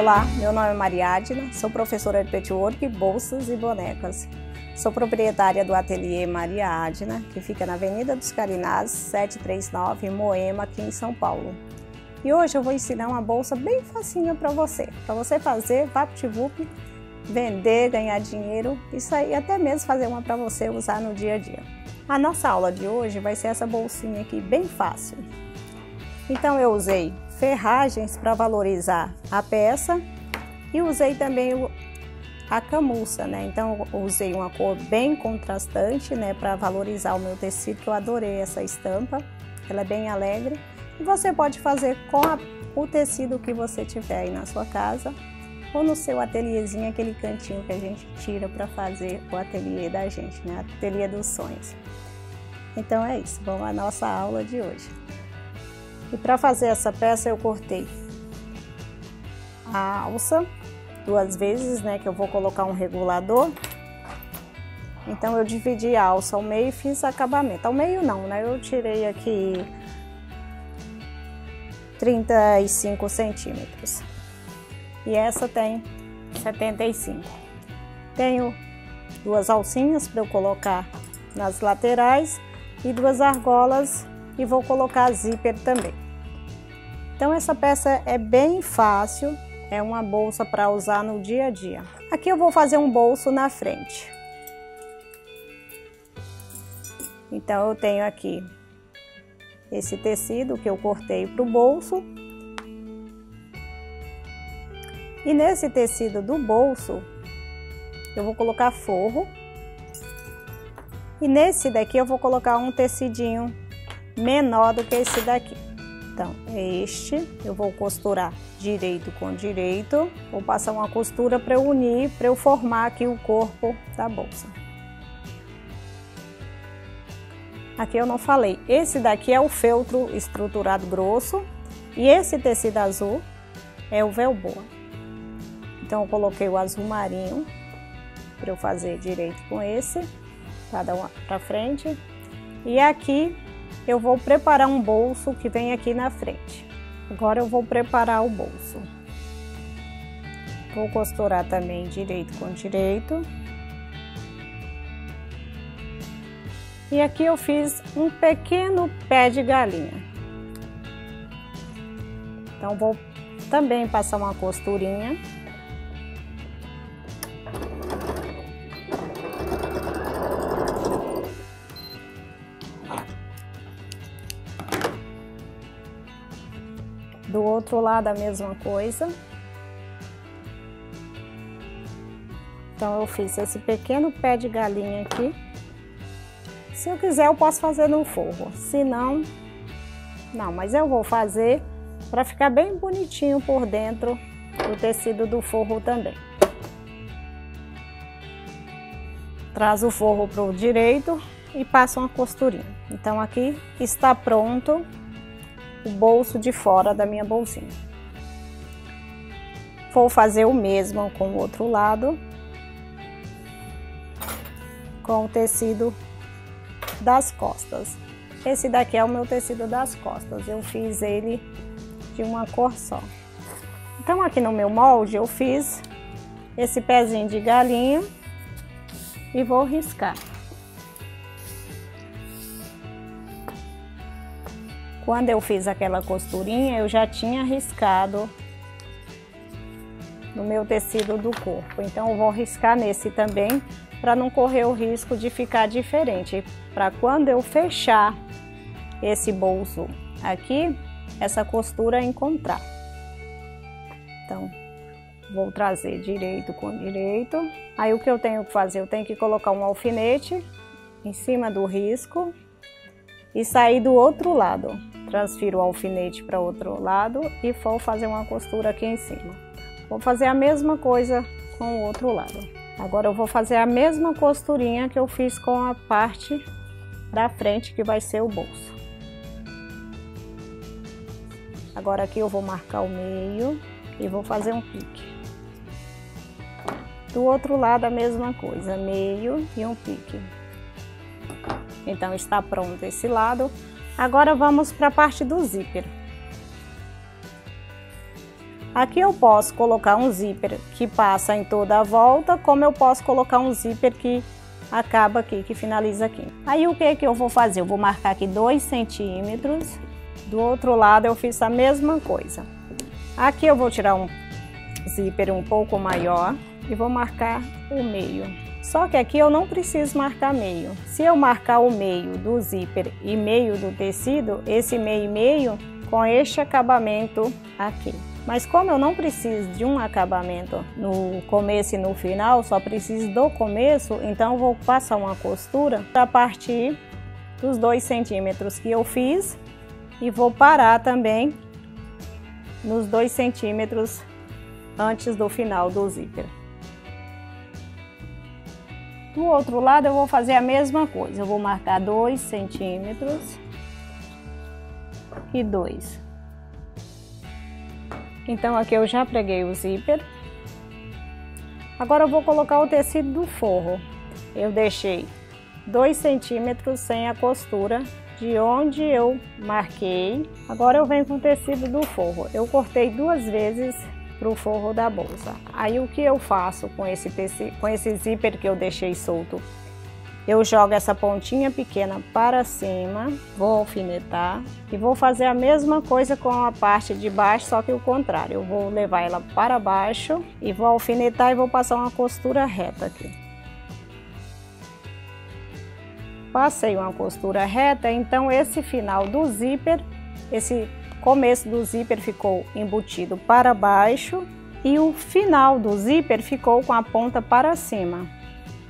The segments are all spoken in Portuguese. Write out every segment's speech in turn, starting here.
Olá, meu nome é Mariadna, sou professora de petchwork, bolsas e bonecas. Sou proprietária do ateliê Maria Adna, que fica na Avenida dos Carinás, 739, Moema, aqui em São Paulo. E hoje eu vou ensinar uma bolsa bem facinha para você, para você fazer VaptVup, vender, ganhar dinheiro, isso aí até mesmo fazer uma para você usar no dia a dia. A nossa aula de hoje vai ser essa bolsinha aqui, bem fácil. Então eu usei ferragens para valorizar a peça e usei também o a camurça, né? Então usei uma cor bem contrastante, né, para valorizar o meu tecido, que eu adorei essa estampa. Ela é bem alegre. E você pode fazer com a, o tecido que você tiver aí na sua casa ou no seu ateliêzinho, aquele cantinho que a gente tira para fazer o ateliê da gente, né? Ateliê dos sonhos. Então é isso, vamos à nossa aula de hoje. E para fazer essa peça eu cortei a alça duas vezes, né, que eu vou colocar um regulador. Então eu dividi a alça ao meio e fiz acabamento. Ao meio não, né, eu tirei aqui 35 centímetros. E essa tem 75. Tenho duas alcinhas para eu colocar nas laterais e duas argolas e vou colocar zíper também. Então essa peça é bem fácil, é uma bolsa para usar no dia a dia. Aqui eu vou fazer um bolso na frente. Então eu tenho aqui esse tecido que eu cortei para o bolso. E nesse tecido do bolso, eu vou colocar forro. E nesse daqui eu vou colocar um tecidinho menor do que esse daqui. Então, este eu vou costurar direito com direito, vou passar uma costura para eu unir, para eu formar aqui o corpo da bolsa. Aqui eu não falei, esse daqui é o feltro estruturado grosso e esse tecido azul é o velboa. Então eu coloquei o azul marinho para eu fazer direito com esse, cada um para frente. E aqui eu vou preparar um bolso que vem aqui na frente. Agora eu vou preparar o bolso. Vou costurar também direito com direito. E aqui eu fiz um pequeno pé de galinha. Então vou também passar uma costurinha. Outro lado a mesma coisa. Então eu fiz esse pequeno pé de galinha aqui. Se eu quiser eu posso fazer no forro, se não, não, mas eu vou fazer para ficar bem bonitinho por dentro o tecido do forro também. Traz o forro para o direito e passa uma costurinha. Então aqui está pronto o bolso de fora da minha bolsinha. Vou fazer o mesmo com o outro lado, com o tecido das costas. Esse daqui é o meu tecido das costas, eu fiz ele de uma cor só. Então aqui no meu molde eu fiz esse pezinho de galinha e vou riscar. Quando eu fiz aquela costurinha, eu já tinha riscado no meu tecido do corpo. Então eu vou riscar nesse também, para não correr o risco de ficar diferente. Para quando eu fechar esse bolso aqui, essa costura encontrar. Então, vou trazer direito com direito. Aí o que eu tenho que fazer? Eu tenho que colocar um alfinete em cima do risco e sair do outro lado transfiro o alfinete para outro lado e vou fazer uma costura aqui em cima. Vou fazer a mesma coisa com o outro lado. Agora eu vou fazer a mesma costurinha que eu fiz com a parte da frente que vai ser o bolso. Agora aqui eu vou marcar o meio e vou fazer um pique. Do outro lado a mesma coisa, meio e um pique. Então está pronto esse lado. Agora vamos para a parte do zíper. Aqui eu posso colocar um zíper que passa em toda a volta, como eu posso colocar um zíper que acaba aqui, que finaliza aqui. Aí o que é que eu vou fazer? Eu vou marcar aqui 2 centímetros, do outro lado eu fiz a mesma coisa. Aqui eu vou tirar um zíper um pouco maior e vou marcar o meio. Só que aqui eu não preciso marcar meio. Se eu marcar o meio do zíper e meio do tecido, esse meio e meio com este acabamento aqui. Mas como eu não preciso de um acabamento no começo e no final, só preciso do começo, então vou passar uma costura a partir dos dois centímetros que eu fiz e vou parar também nos dois centímetros antes do final do zíper. Do outro lado eu vou fazer a mesma coisa, eu vou marcar dois centímetros e dois. Então aqui eu já preguei o zíper. Agora eu vou colocar o tecido do forro. Eu deixei 2 centímetros sem a costura de onde eu marquei. Agora eu venho com o tecido do forro. Eu cortei duas vezes para o forro da bolsa. Aí o que eu faço com esse, com esse zíper que eu deixei solto? Eu jogo essa pontinha pequena para cima, vou alfinetar e vou fazer a mesma coisa com a parte de baixo, só que o contrário. Eu vou levar ela para baixo e vou alfinetar e vou passar uma costura reta aqui. Passei uma costura reta, então esse final do zíper, esse começo do zíper ficou embutido para baixo e o final do zíper ficou com a ponta para cima.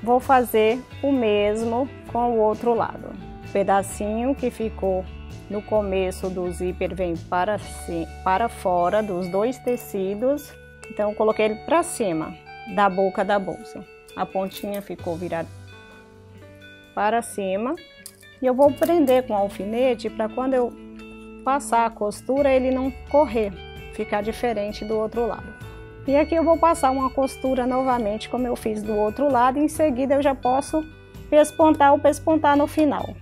Vou fazer o mesmo com o outro lado. O pedacinho que ficou no começo do zíper vem para, para fora dos dois tecidos. Então, coloquei ele para cima da boca da bolsa. A pontinha ficou virada para cima. E eu vou prender com alfinete para quando eu passar a costura ele não correr, ficar diferente do outro lado. E aqui eu vou passar uma costura novamente, como eu fiz do outro lado, em seguida eu já posso pespontar ou pespontar no final.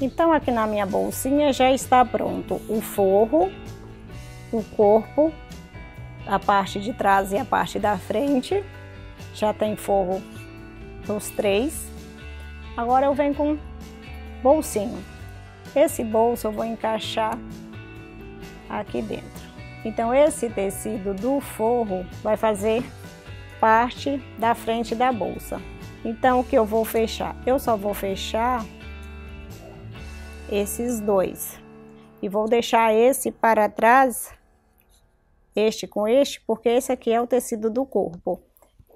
Então aqui na minha bolsinha já está pronto o forro, o corpo, a parte de trás e a parte da frente. Já tem forro nos três. Agora eu venho com bolsinho. Esse bolso eu vou encaixar aqui dentro. Então esse tecido do forro vai fazer parte da frente da bolsa. Então o que eu vou fechar? Eu só vou fechar esses dois e vou deixar esse para trás, este com este, porque esse aqui é o tecido do corpo.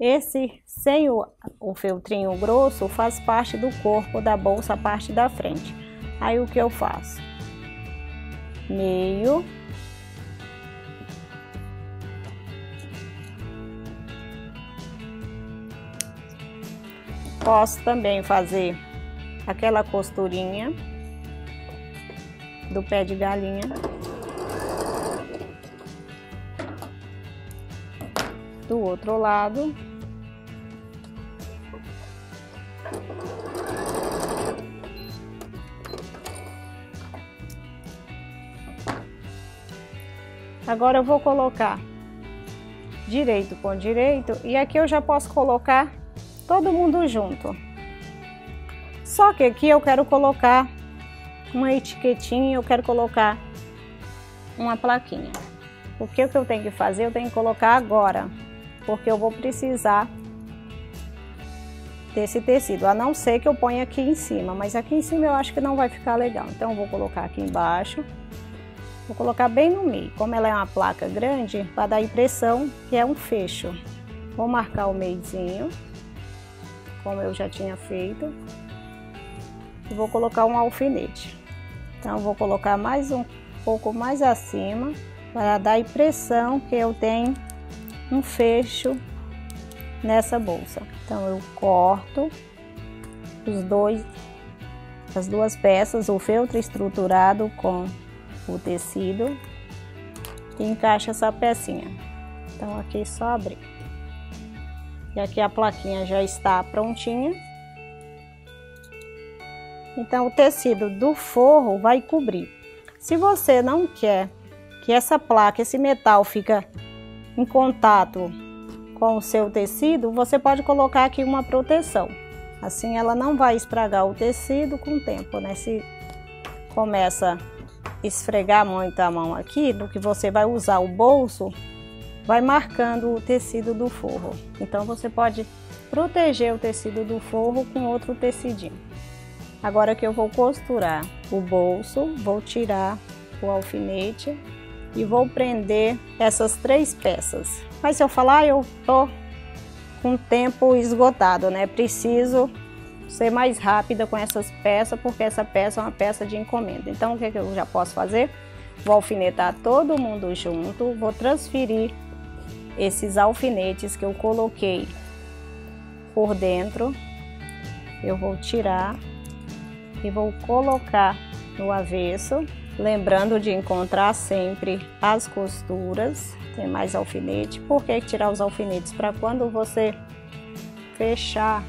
Esse sem o, o feltrinho grosso faz parte do corpo da bolsa, a parte da frente. Aí o que eu faço? Meio Posso também fazer aquela costurinha do pé de galinha. Do outro lado. Agora eu vou colocar direito com direito e aqui eu já posso colocar todo mundo junto. Só que aqui eu quero colocar uma etiquetinha, eu quero colocar uma plaquinha. O que, que eu tenho que fazer? Eu tenho que colocar agora, porque eu vou precisar desse tecido, a não ser que eu ponha aqui em cima, mas aqui em cima eu acho que não vai ficar legal. Então vou colocar aqui embaixo, vou colocar bem no meio. Como ela é uma placa grande, para dar a impressão que é um fecho. Vou marcar o meiozinho como eu já tinha feito. E vou colocar um alfinete. Então, vou colocar mais um pouco mais acima, para dar a impressão que eu tenho um fecho nessa bolsa. Então, eu corto os dois, as duas peças, o feltro estruturado com o tecido e encaixo essa pecinha. Então, aqui só abrir. E aqui a plaquinha já está prontinha. Então o tecido do forro vai cobrir. Se você não quer que essa placa, esse metal fica em contato com o seu tecido, você pode colocar aqui uma proteção. Assim ela não vai esfregar o tecido com o tempo, né? Se começa a esfregar muito a mão aqui, do que você vai usar o bolso, vai marcando o tecido do forro. Então você pode proteger o tecido do forro com outro tecidinho. Agora que eu vou costurar o bolso, vou tirar o alfinete e vou prender essas três peças. Mas se eu falar, eu tô com tempo esgotado, né? Preciso ser mais rápida com essas peças, porque essa peça é uma peça de encomenda. Então, o que, que eu já posso fazer? Vou alfinetar todo mundo junto, vou transferir esses alfinetes que eu coloquei por dentro, eu vou tirar e vou colocar no avesso, lembrando de encontrar sempre as costuras, tem mais alfinete. Por que tirar os alfinetes? Para quando você fechar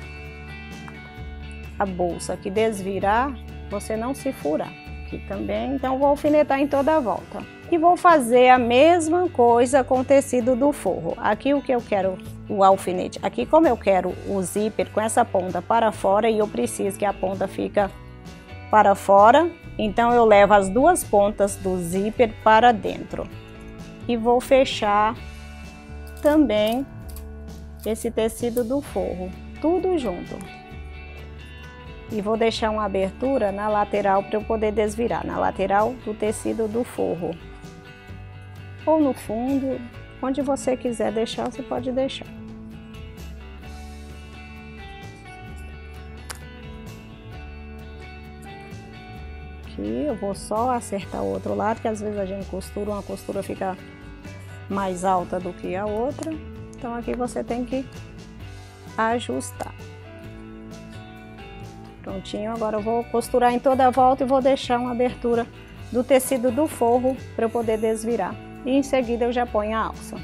a bolsa que desvirar, você não se furar. Aqui também, então vou alfinetar em toda a volta. E vou fazer a mesma coisa com o tecido do forro. Aqui o que eu quero, o alfinete. Aqui como eu quero o zíper com essa ponta para fora e eu preciso que a ponta fica para fora, então eu levo as duas pontas do zíper para dentro. E vou fechar também esse tecido do forro, tudo junto e vou deixar uma abertura na lateral para eu poder desvirar, na lateral do tecido do forro. Ou no fundo, onde você quiser deixar, você pode deixar. Aqui eu vou só acertar o outro lado, que às vezes a gente costura, uma costura fica mais alta do que a outra. Então aqui você tem que ajustar. Prontinho, agora eu vou costurar em toda a volta e vou deixar uma abertura do tecido do forro para eu poder desvirar. E em seguida eu já ponho a alça.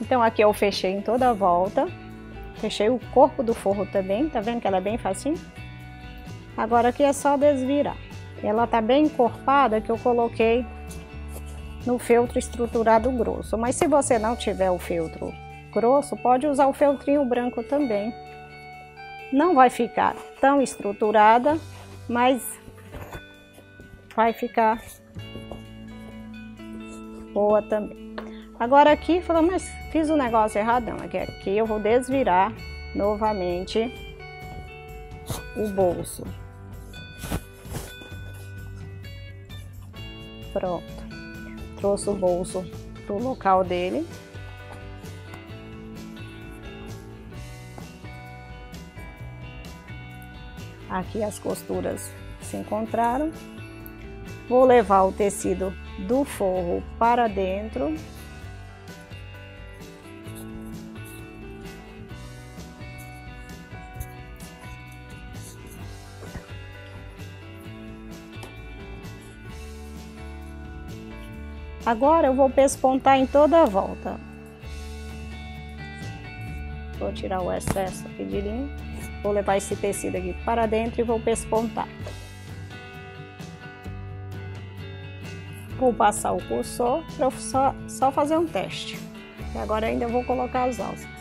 Então aqui eu fechei em toda a volta, fechei o corpo do forro também, tá vendo que ela é bem facinho? Agora aqui é só desvirar. Ela tá bem encorpada que eu coloquei no feltro estruturado grosso, mas se você não tiver o feltro grosso, pode usar o feltrinho branco também. Não vai ficar tão estruturada, mas vai ficar boa também. Agora aqui, falou, mas fiz o um negócio erradão. Aqui, aqui eu vou desvirar novamente o bolso. Pronto. Trouxe o bolso pro local dele. Aqui as costuras se encontraram. Vou levar o tecido do forro para dentro. Agora eu vou pespontar em toda a volta. Vou tirar o excesso aqui de linha. Vou levar esse tecido aqui para dentro e vou pespontar. Vou passar o cursor para só, só fazer um teste. E agora ainda vou colocar as alças.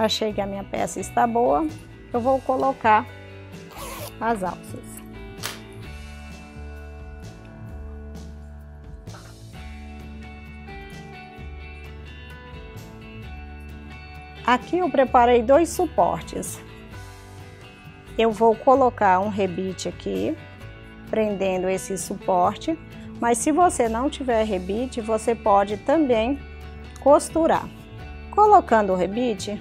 Achei que a minha peça está boa, eu vou colocar as alças. Aqui eu preparei dois suportes. Eu vou colocar um rebite aqui, prendendo esse suporte, mas se você não tiver rebite, você pode também costurar. Colocando o rebite,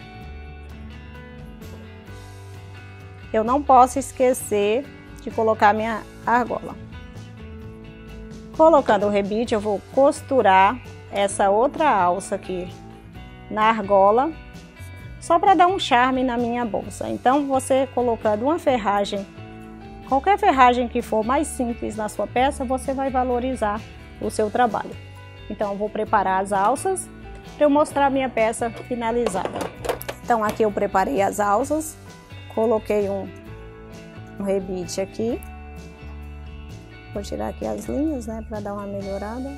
eu não posso esquecer de colocar minha argola. Colocando o rebite, eu vou costurar essa outra alça aqui na argola, só para dar um charme na minha bolsa. Então, você colocando uma ferragem, qualquer ferragem que for mais simples na sua peça, você vai valorizar o seu trabalho. Então, vou preparar as alças para eu mostrar a minha peça finalizada. Então, aqui eu preparei as alças, coloquei um, um rebite aqui. Vou tirar aqui as linhas, né, para dar uma melhorada.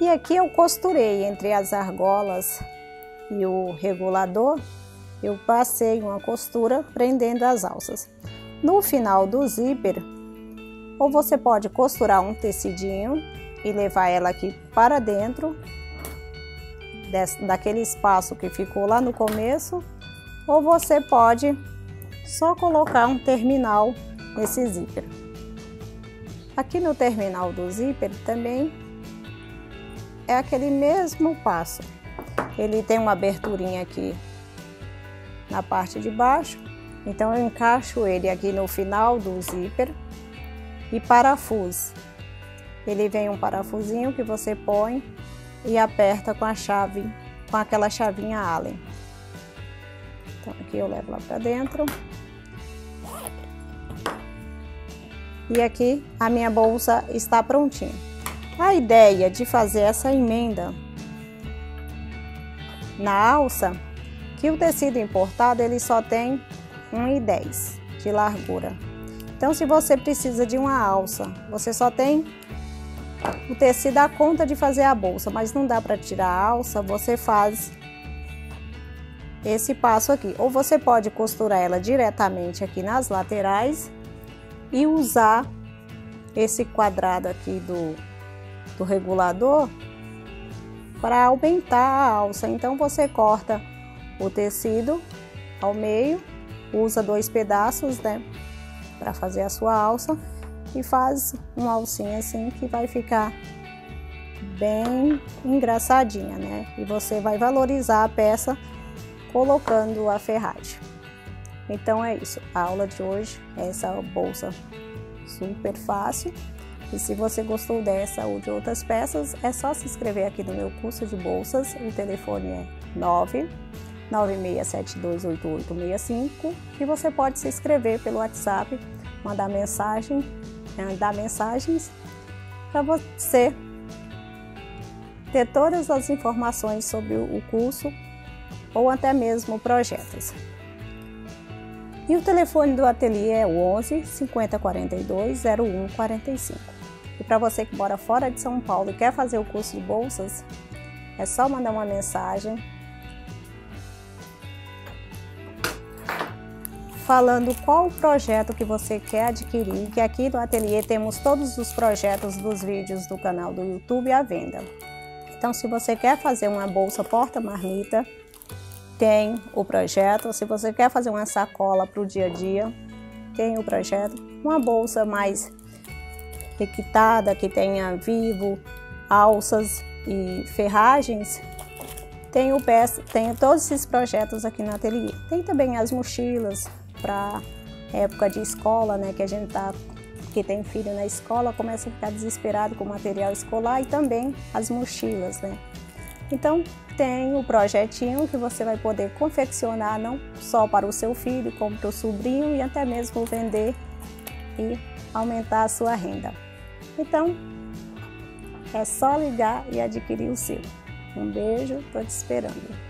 E aqui eu costurei entre as argolas e o regulador, eu passei uma costura prendendo as alças. No final do zíper, ou você pode costurar um tecidinho e levar ela aqui para dentro desse, daquele espaço que ficou lá no começo, ou você pode só colocar um terminal nesse zíper. Aqui no terminal do zíper também é aquele mesmo passo. Ele tem uma aberturinha aqui na parte de baixo, então eu encaixo ele aqui no final do zíper e parafuso. Ele vem um parafusinho que você põe e aperta com a chave, com aquela chavinha Allen. Aqui eu levo lá para dentro. E aqui a minha bolsa está prontinha. A ideia de fazer essa emenda na alça, que o tecido importado ele só tem 1,10 de largura. Então, se você precisa de uma alça, você só tem o tecido a conta de fazer a bolsa, mas não dá para tirar a alça, você faz esse passo aqui. Ou você pode costurar ela diretamente aqui nas laterais e usar esse quadrado aqui do, do regulador para aumentar a alça. Então você corta o tecido ao meio, usa dois pedaços, né, para fazer a sua alça e faz uma alcinha assim que vai ficar bem engraçadinha, né? E você vai valorizar a peça colocando a ferragem. Então é isso. A aula de hoje é essa bolsa super fácil e se você gostou dessa ou de outras peças, é só se inscrever aqui no meu curso de bolsas. O telefone é 9 96728865 e você pode se inscrever pelo WhatsApp, mandar mensagem, mandar mensagens para você ter todas as informações sobre o curso ou até mesmo projetos. E o telefone do ateliê é o 11 5042 0145. E para você que mora fora de São Paulo e quer fazer o curso de bolsas, é só mandar uma mensagem falando qual o projeto que você quer adquirir, que aqui no ateliê temos todos os projetos dos vídeos do canal do YouTube à venda. Então, se você quer fazer uma bolsa porta-marmita, tem o projeto. Se você quer fazer uma sacola para o dia a dia, tem o projeto. Uma bolsa mais requitada, que tenha vivo, alças e ferragens, tenho, peça, tenho todos esses projetos aqui no ateliê. Tem também as mochilas para época de escola, né, que a gente tá que tem filho na escola começa a ficar desesperado com o material escolar e também as mochilas, né? Então tem o projetinho que você vai poder confeccionar não só para o seu filho, como para o sobrinho e até mesmo vender e aumentar a sua renda. Então, é só ligar e adquirir o seu. Um beijo, estou te esperando.